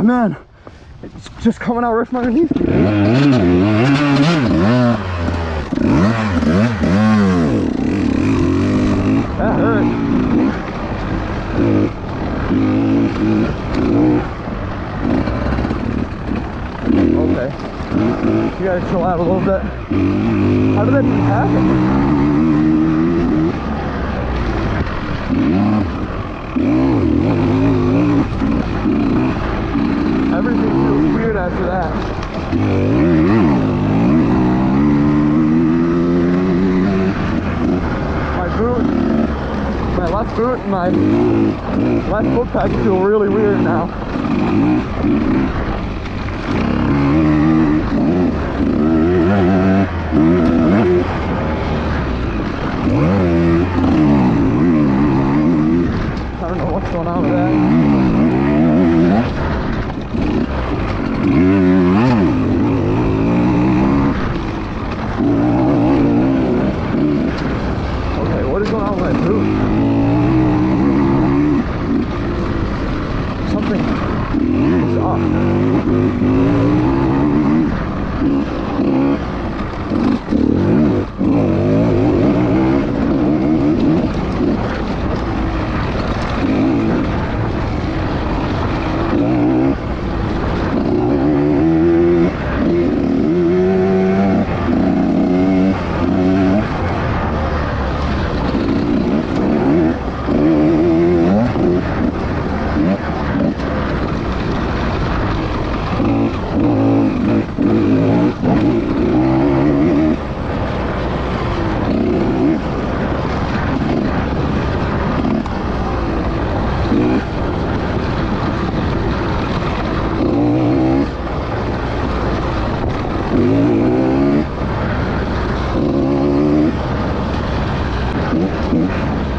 Oh man. It's just coming out right from underneath me. That hurt. Okay. You gotta chill out a little bit. How did that even happen? Everything feels weird after that. My boot, my left boot my foot pad feel really weird now. I don't know what's going on with that. Okay, what is going on with my boot? Something is up.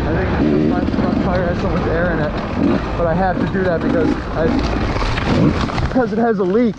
I think my front tire has so much air in it, but I have to do that because I because it has a leak.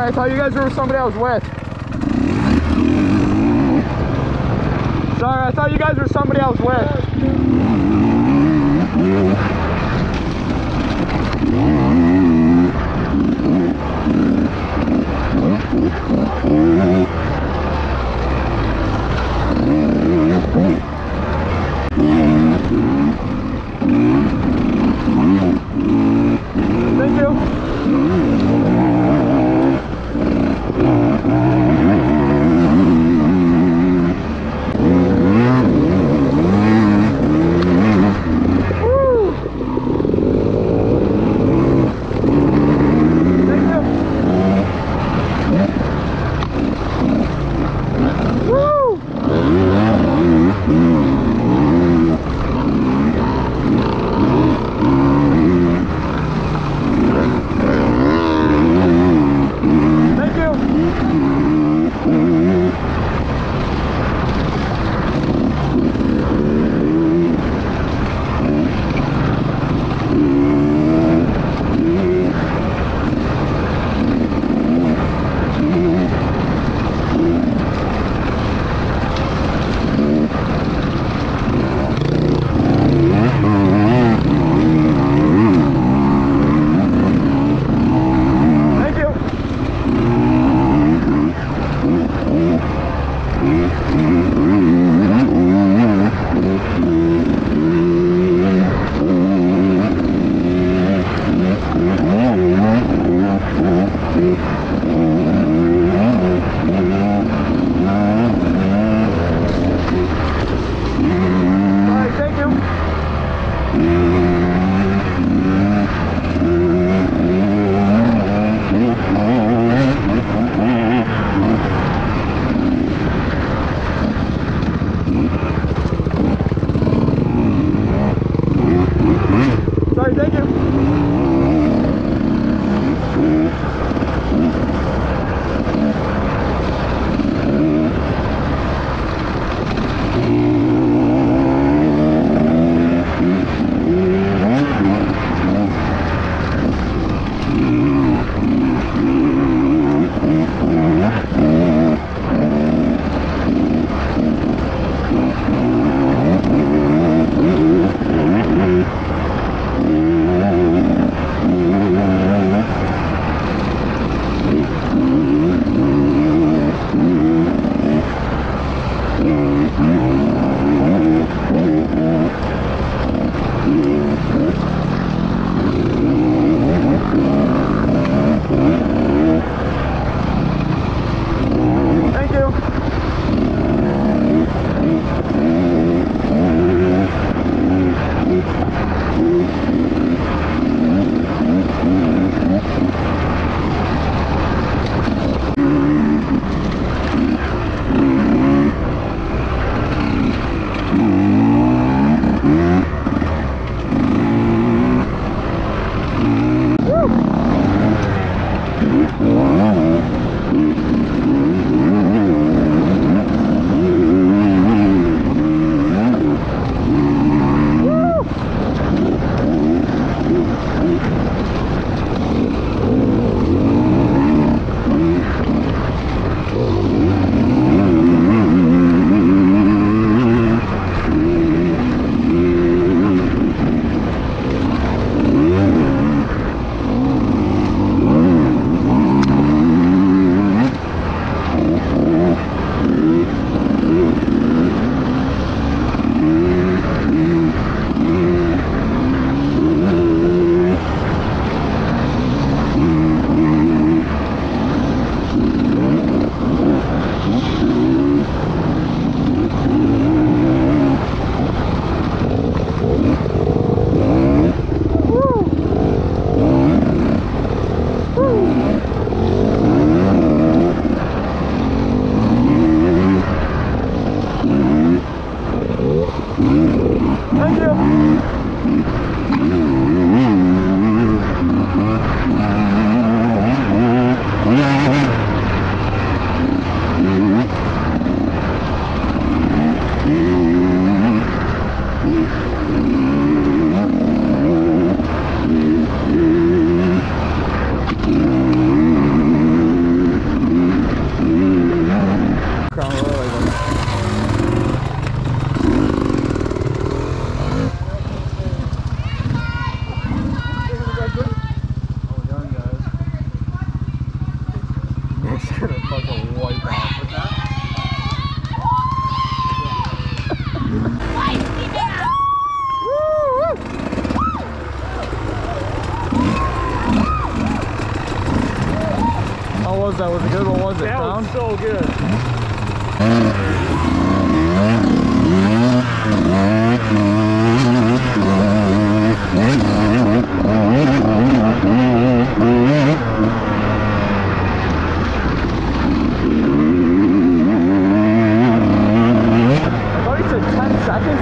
Sorry, I thought you guys were somebody I was with. Sorry, I thought you guys were somebody I was with.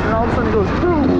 and all of a sudden it goes boom.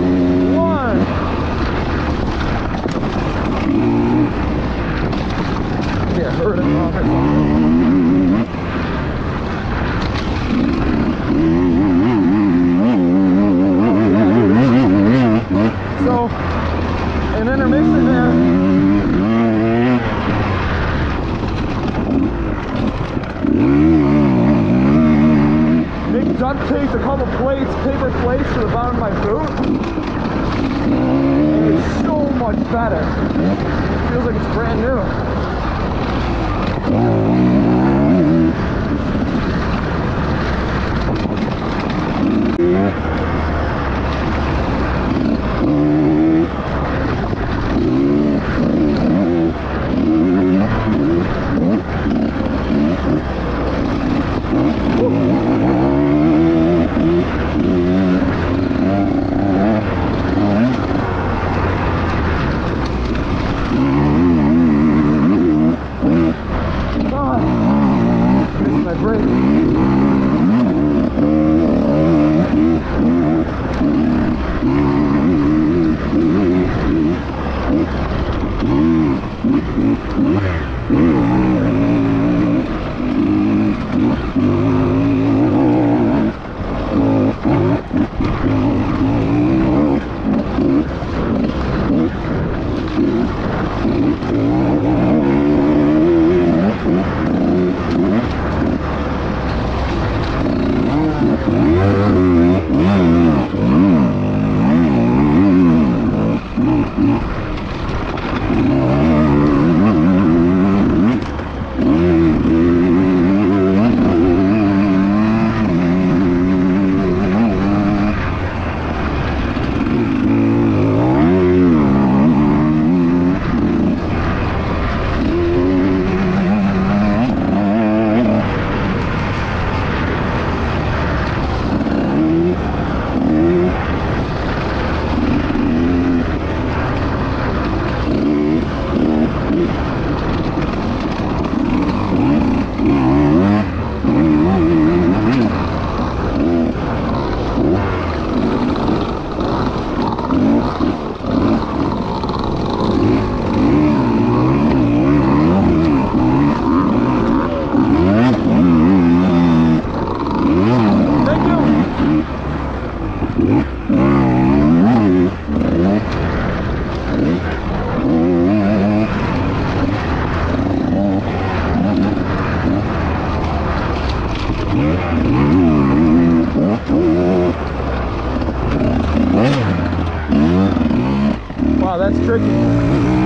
that's tricky.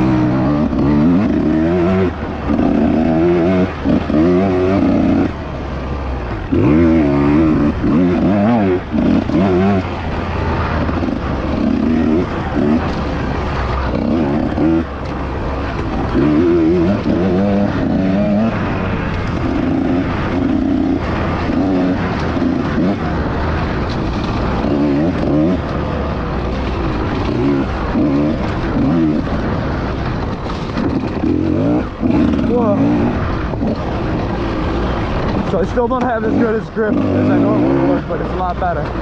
still don't have as good a grip as I normally would, but it's a lot better.